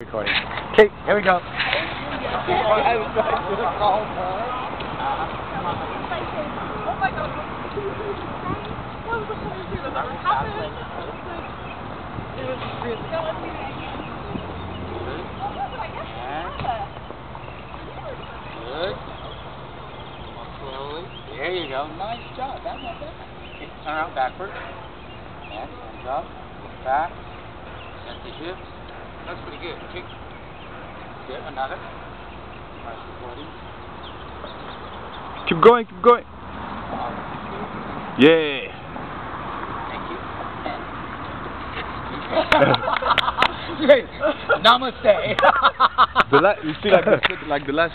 Recording. Okay, here we go. Was. That was. It was. There you go. Nice job. Not bad. Okay, turn around backwards. And up. Back. Set the hips. That's pretty good. Okay. Good. Another. Nice recording. Keep going, keep going. Yeah. Thank you. Great. Namaste. the la- you see like the, like the last